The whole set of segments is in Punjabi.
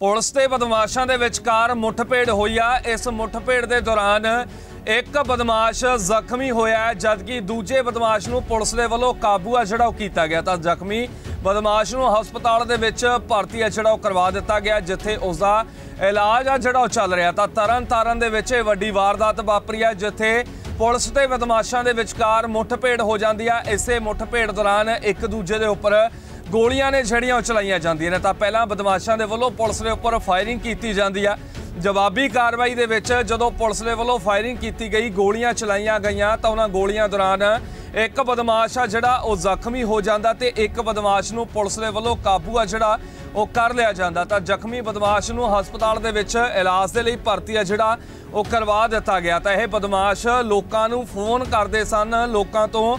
ਪੁਲਿਸ ਤੇ ਬਦਮਾਸ਼ਾਂ ਦੇ ਵਿਚਕਾਰ ਮੁੱਠਭੇੜ ਹੋਈ ਆ। ਇਸ ਮੁੱਠਭੇੜ ਦੇ ਦੌਰਾਨ ਇੱਕ ਬਦਮਾਸ਼ ਜ਼ਖਮੀ ਹੋਇਆ ਜਦਕਿ ਦੂਜੇ ਬਦਮਾਸ਼ ਨੂੰ ਪੁਲਿਸ ਦੇ ਵੱਲੋਂ ਕਾਬੂ ਆ ਜਿਹੜਾ ਉਹ ਕੀਤਾ ਗਿਆ। ਤਾਂ ਜ਼ਖਮੀ ਬਦਮਾਸ਼ ਨੂੰ ਹਸਪਤਾਲ ਦੇ ਵਿੱਚ ਭਰਤੀ ਆ ਜਿਹੜਾ ਉਹ ਕਰਵਾ ਦਿੱਤਾ ਗਿਆ, ਜਿੱਥੇ ਉਸ ਦਾ ਇਲਾਜ ਆ ਜਿਹੜਾ ਉਹ ਚੱਲ ਰਿਹਾ। ਤਾਂ ਤਰਨ ਤਾਰਨ ਦੇ ਵਿੱਚ ਇਹ ਵੱਡੀ ਵਾਰਦਾਤ ਵਾਪਰੀ ਆ, ਜਿੱਥੇ ਪੁਲਿਸ ਤੇ ਬਦਮਾਸ਼ਾਂ ਦੇ ਵਿਚਕਾਰ ਮੁੱਠਭੇੜ ਹੋ ਜਾਂਦੀ ਆ। ਇਸੇ ਮੁੱਠਭੇੜ ਦੌਰਾਨ ਇੱਕ ਦੂਜੇ ਦੇ ਉੱਪਰ ਗੋਲੀਆਂ ਨੇ ਜਿਹੜੀਆਂ ਉਹ ਚਲਾਈਆਂ ਜਾਂਦੀਆਂ ਨੇ। ਤਾਂ ਪਹਿਲਾਂ ਬਦਮਾਸ਼ਾਂ ਦੇ ਵੱਲੋਂ ਪੁਲਿਸ ਦੇ ਉੱਪਰ ਫਾਇਰਿੰਗ ਕੀਤੀ ਜਾਂਦੀ ਆ। ਜਵਾਬੀ ਕਾਰਵਾਈ ਦੇ ਵਿੱਚ ਜਦੋਂ ਪੁਲਿਸ ਦੇ ਵੱਲੋਂ ਫਾਇਰਿੰਗ ਕੀਤੀ ਗਈ, ਗੋਲੀਆਂ ਚਲਾਈਆਂ ਗਈਆਂ, ਤਾਂ ਉਹਨਾਂ ਗੋਲੀਆਂ ਦੌਰਾਨ ਇੱਕ ਬਦਮਾਸ਼ ਆ ਜਿਹੜਾ ਉਹ ਜ਼ਖਮੀ ਹੋ ਜਾਂਦਾ ਤੇ ਇੱਕ ਬਦਮਾਸ਼ ਨੂੰ ਪੁਲਿਸ ਦੇ ਵੱਲੋਂ ਕਾਬੂ ਆ ਜਿਹੜਾ ਉਹ ਕਰ ਲਿਆ ਜਾਂਦਾ। ਤਾਂ ਜ਼ਖਮੀ ਬਦਮਾਸ਼ ਨੂੰ ਹਸਪਤਾਲ ਦੇ ਵਿੱਚ ਇਲਾਜ ਦੇ ਲਈ ਭਰਤੀ ਆ ਜਿਹੜਾ ਉਹ ਕਰਵਾ ਦਿੱਤਾ ਗਿਆ। ਤਾਂ ਇਹ ਬਦਮਾਸ਼ ਲੋਕਾਂ ਨੂੰ ਫੋਨ ਕਰਦੇ ਸਨ। ਲੋਕਾਂ ਤੋਂ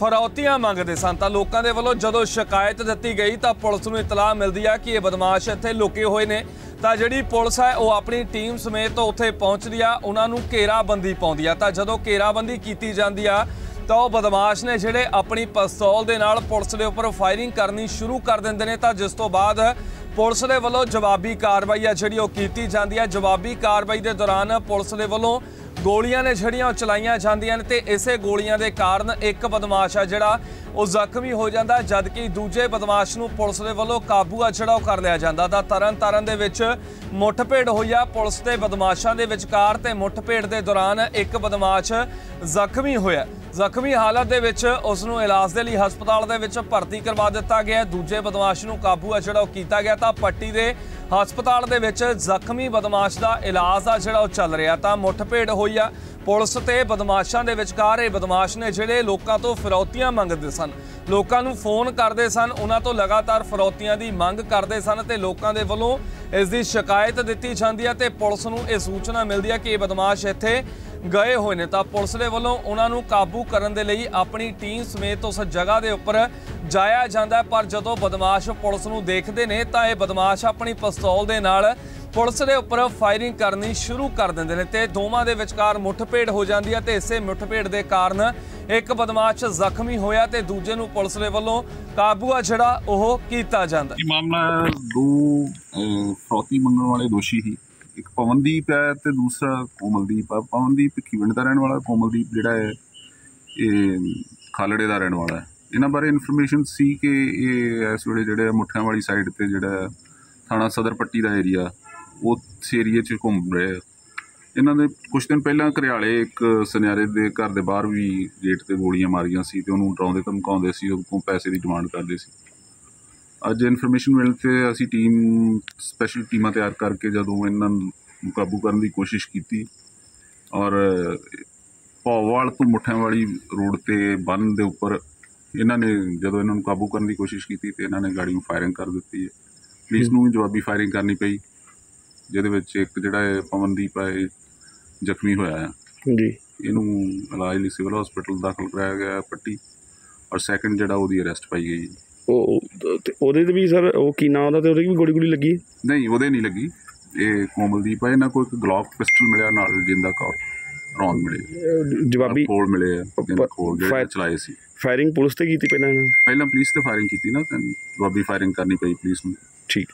ਫਰੌਤੀਆਂ ਮੰਗਦੇ ਸਨ ਤਾਂ ਲੋਕਾਂ ਦੇ ਵੱਲੋਂ ਜਦੋਂ ਸ਼ਿਕਾਇਤ ਦਿੱਤੀ ਗਈ ਤਾਂ ਪੁਲਿਸ ਨੂੰ ਇਤਲਾਹ ਮਿਲਦੀ ਆ ਕਿ ਇਹ ਬਦਮਾਸ਼ ਇੱਥੇ ਲੁਕੇ ਹੋਏ ਨੇ। ਤਾਂ ਜਿਹੜੀ ਪੁਲਿਸ ਹੈ ਉਹ ਆਪਣੀ ਟੀਮ ਸਮੇਤ ਉੱਥੇ ਪਹੁੰਚਦੀ ਆ, ਉਹਨਾਂ ਨੂੰ ਘੇਰਾਬੰਦੀ ਪਾਉਂਦੀ ਆ। ਤਾਂ ਜਦੋਂ ਘੇਰਾਬੰਦੀ ਕੀਤੀ ਜਾਂਦੀ ਆ, ਤਾਂ ਉਹ ਬਦਮਾਸ਼ ਨੇ ਜਿਹੜੇ ਆਪਣੀ ਪਿਸਤੌਲ ਦੇ ਨਾਲ ਪੁਲਿਸ ਦੇ ਉੱਪਰ ਫਾਇਰਿੰਗ ਕਰਨੀ ਸ਼ੁਰੂ ਕਰ ਦਿੰਦੇ ਨੇ। ਤਾਂ ਜਿਸ ਤੋਂ ਬਾਅਦ ਪੁਲਿਸ ਦੇ ਵੱਲੋਂ ਜਵਾਬੀ ਕਾਰਵਾਈ ਆ ਜਿਹੜੀ ਉਹ ਕੀਤੀ ਜਾਂਦੀ ਹੈ ਜਵਾਬੀ ਕਾਰਵਾਈ ਦੇ ਦੌਰਾਨ ਪੁਲਿਸ ਦੇ ਵੱਲੋਂ ਗੋਲੀਆਂ ਨੇ ਜਿਹੜੀਆਂ ਉਹ ਚਲਾਈਆਂ ਜਾਂਦੀਆਂ ਨੇ ਤੇ ਇਸੇ ਗੋਲੀਆਂ ਦੇ ਕਾਰਨ ਇੱਕ ਬਦਮਾਸ਼ ਆ ਜਿਹੜਾ ਉਹ ਜ਼ਖਮੀ ਹੋ ਜਾਂਦਾ ਜਦਕਿ ਦੂਜੇ ਬਦਮਾਸ਼ ਨੂੰ ਪੁਲਿਸ ਦੇ ਵੱਲੋਂ ਕਾਬੂ ਆ ਜਿਹੜਾ ਉਹ ਕਰ ਲਿਆ ਜਾਂਦਾ। ਤਾਂ ਤਰਨ ਤਾਰਨ ਦੇ ਵਿੱਚ ਮੁੱਠਭੇੜ ਹੋਈ ਆ। ਪੁਲਿਸ ਤੇ ਬਦਮਾਸ਼ਾਂ ਦੇ ਵਿਚਕਾਰ ਤੇ ਮੁੱਠਭੇੜ ਦੇ ਦੌਰਾਨ ਇੱਕ ਬਦਮਾਸ਼ ਜ਼ਖਮੀ ਹੋਇਆ। ਜ਼ਖਮੀ ਹਾਲਤ ਦੇ ਵਿੱਚ ਉਸ ਨੂੰ ਇਲਾਜ ਦੇ ਲਈ ਹਸਪਤਾਲ ਦੇ ਵਿੱਚ ਭਰਤੀ ਕਰਵਾ ਦਿੱਤਾ ਗਿਆ। ਦੂਜੇ ਬਦਮਾਸ਼ ਨੂੰ ਕਾਬੂ ਆ ਜਿਹੜਾ ਉਹ ਕੀਤਾ ਗਿਆ। ਤਾਂ ਪੱਟੀ ਦੇ ਹਸਪਤਾਲ ਦੇ ਵਿੱਚ ਜ਼ਖਮੀ ਬਦਮਾਸ਼ ਦਾ ਇਲਾਜ ਆ ਜਿਹੜਾ ਉਹ ਚੱਲ ਰਿਹਾ। ਤਾਂ ਮੁੱਠਭੇੜ ਹੋਈ ਆ। ਪੁਲਿਸ ਤੇ ਬਦਮਾਸ਼ਾਂ ਦੇ ਵਿਚਕਾਰ ਇਹ ਬਦਮਾਸ਼ ਨੇ ਜਿਹੜੇ ਲੋਕਾਂ ਤੋਂ ਫਿਰੌਤੀਆਂ ਮੰਗਦੇ ਸਨ। ਲੋਕਾਂ ਨੂੰ ਫੋਨ ਕਰਦੇ ਸਨ, ਉਹਨਾਂ ਤੋਂ ਲਗਾਤਾਰ ਫਿਰੌਤੀਆਂ ਦੀ ਮੰਗ ਕਰਦੇ ਸਨ ਤੇ ਲੋਕਾਂ ਦੇ ਵੱਲੋਂ ਇਸ ਦੀ ਸ਼ਿਕਾਇਤ ਦਿੱਤੀ ਜਾਂਦੀ ਹੈ ਤੇ ਪੁਲਿਸ ਨੂੰ ਇਹ ਸੂਚਨਾ ਮਿਲਦੀ ਹੈ ਕਿ ਇਹ ਬਦਮਾਸ਼ ਇੱਥੇ ਗਏ ਹੋਏ ਨੇ। ਤਾਂ ਪੁਲਿਸ ਦੇ ਵੱਲੋਂ ਉਹਨਾਂ ਨੂੰ ਕਾਬੂ ਕਰਨ ਦੇ ਲਈ ਆਪਣੀ ਟੀਮ ਸਮੇਤ ਉਸ ਜਗ੍ਹਾ ਦੇ ਉੱਪਰ ਜਾਇਆ ਜਾਂਦਾ ਪਰ ਜਦੋਂ ਬਦਮਾਸ਼ ਪੁਲਿਸ ਨੂੰ ਦੇਖਦੇ ਨੇ ਤਾਂ ਇਹ ਬਦਮਾਸ਼ ਆਪਣੀ ਪਿਸਤੌਲ ਦੇ ਨਾਲ ਪੁਲਿਸ ਦੇ ਉੱਪਰ ਫਾਇਰਿੰਗ ਕਰਨੀ ਸ਼ੁਰੂ ਕਰ ਦਿੰਦੇ ਨੇ ਤੇ ਦੋਵਾਂ ਦੇ ਵਿਚਕਾਰ ਮੁੱਠਭੇੜ ਹੋ ਜਾਂਦੀ ਹੈ ਤੇ ਇਸੇ ਮੁੱਠਭੇੜ ਦੇ ਕਾਰਨ ਇੱਕ ਬਦਮਾਸ਼ ਜ਼ਖਮੀ ਹੋਇਆ ਤੇ ਦੂਜੇ ਨੂੰ ਪੁਲਿਸ ਦੇ ਵੱਲੋਂ ਕਾਬੂ ਆ ਜਿਹੜਾ ਉਹ ਕੀਤਾ ਜਾਂਦਾ। ਇਹ ਮਾਮਲਾ ਦੋ ਫਰੋਤੀ ਮੰਗਣ ਵਾਲੇ ਦੋਸ਼ੀ ਸੀ। ਇੱਕ ਪਵਨਦੀਪ ਹੈ ਤੇ ਦੂਸਰਾ ਕੋਮਲਦੀਪ ਹੈ ਪਵਨਦੀਪ ਭਿੱਖੀਵਿੰਡ ਦਾ ਰਹਿਣ ਵਾਲਾ, ਕੋਮਲਦੀਪ ਜਿਹੜਾ ਹੈ, ਇਹ ਖਾਲੜੇ ਦਾ ਰਹਿਣ ਵਾਲਾ ਹੈ। ਇਹਨਾਂ ਬਾਰੇ ਇਨਫੋਰਮੇਸ਼ਨ ਸੀ ਕਿ ਇਹ ਇਸ ਵੇਲੇ ਜਿਹੜੇ ਮੁੱਠਿਆਂ ਵਾਲੀ ਸਾਈਡ ਤੇ ਜਿਹੜਾ ਥਾਣਾ ਸਦਰ ਪੱਟੀ ਦਾ ਏਰੀਆ ਉਸ ਏਰੀਏ 'ਚ ਘੁੰਮ ਰਹੇ ਆ। ਇਹਨਾਂ ਦੇ ਕੁਝ ਦਿਨ ਪਹਿਲਾਂ ਘਰਿਆਲੇ ਇੱਕ ਸੁਨਿਆਰੇ ਦੇ ਘਰ ਦੇ ਬਾਹਰ ਵੀ ਗੇਟ ਤੇ ਗੋਲੀਆਂ ਮਾਰੀਆਂ ਸੀ ਤੇ ਉਹਨੂੰ ਡਰਾਉਂਦੇ ਧਮਕਾਉਂਦੇ ਸੀ ਉਹ ਕੋਲ ਪੈਸੇ ਦੀ ਡਿਮਾਂਡ ਕਰਦੇ ਸੀ। ਅੱਜ ਇਨਫੋਰਮੇਸ਼ਨ ਮਿਲਣ ਤੇ ਅਸੀਂ ਟੀਮ ਸਪੈਸ਼ਲ ਟੀਮਾਂ ਤਿਆਰ ਕਰਕੇ ਜਦੋਂ ਇਹਨਾਂ ਨੂੰ ਕਾਬੂ ਕਰਨ ਦੀ ਕੋਸ਼ਿਸ਼ ਕੀਤੀ ਔਰ ਭੌਵਾਲ ਤੋਂ ਮੁੱਠਿਆਂ ਵਾਲੀ ਰੋਡ ਤੇ ਬੰਨ ਦੇ ਉੱਪਰ ਇਹਨਾਂ ਨੇ ਜਦੋਂ ਇਹਨਾਂ ਨੂੰ ਕਾਬੂ ਕਰਨ ਦੀ ਕੋਸ਼ਿਸ਼ ਕੀਤੀ ਤੇ ਇਹਨਾਂ ਨੇ ਗਾੜੀ ਨੂੰ ਫਾਇਰਿੰਗ ਕਰ ਦਿੱਤੀ। ਹੈ ਪੁਲਿਸ ਨੂੰ ਵੀ ਜਵਾਬੀ ਫਾਇਰਿੰਗ ਕਰਨੀ ਪਈ। ਜਿਹਦੇ ਵਿੱਚ ਇੱਕ ਜਿਹੜਾ ਹੈ ਪਵਨਦੀਪ ਹੈ ਇਹ ਜ਼ਖਮੀ ਹੋਇਆ ਹੈ ਜੀ। ਇਹਨੂੰ ਇਲਾਜ ਲਈ ਸਿਵਲ ਹਸਪੀਟਲ ਦਾਖਲ ਕਰਾਇਆ ਗਿਆ ਹੈ ਪੱਟੀ ਔਰ ਸੈਕੰਡ ਜਿਹੜਾ ਉਹਦੀ ਅਰੈਸਟ ਪਾਈ ਗਈ ਹੈ ਉਹ ਤੇ ਉਹਦੇ ਤੇ ਵੀ ਸਰ ਉਹ ਕੀ ਨਾਂ ਉਹਦਾ ਤੇ ਉਹਦੇ ਵੀ ਗੋਲੀ ਗੋਲੀ ਲੱਗੀ? ਨਹੀਂ ਉਹਦੇ ਨਹੀਂ ਲੱਗੀ। ਇਹ ਕੋਮਲਦੀਪ ਹੈ ਇਹਨਾਂ ਕੋਲ ਇੱਕ ਗਲੌਕ ਪਿਸਟਲ ਮਿਲਿਆ ਨਾਲ ਜਿੰਦਾ ਕੌਰ ਰੌਂਦ ਮਿਲੇ। ਅਹ ਜਵਾਬੀ ਖੋਲ ਮਿਲੇ ਆ ਜਿੰਦਾ ਖੋਲ ਜਿਹੜੇ ਫਾਇਰ- ਚਲਾਏ ਸੀ। ਫਾਇਰਿੰਗ ਪੁਲਿਸ ਤੇ ਕੀਤੀ ਪਹਿਲਾਂ ਇਹਨਾਂ ਨੇ? ਪਹਿਲਾਂ ਪੁਲਿਸ ਤੇ ਫਾਇਰਿੰਗ ਕੀਤੀ ਨਾ ਤਾਂ ਜਵਾਬੀ ਫਾਇਰਿੰਗ ਕਰਨੀ ਪਈ ਪੁਲਿਸ ਨੂੰ। ਠੀਕ।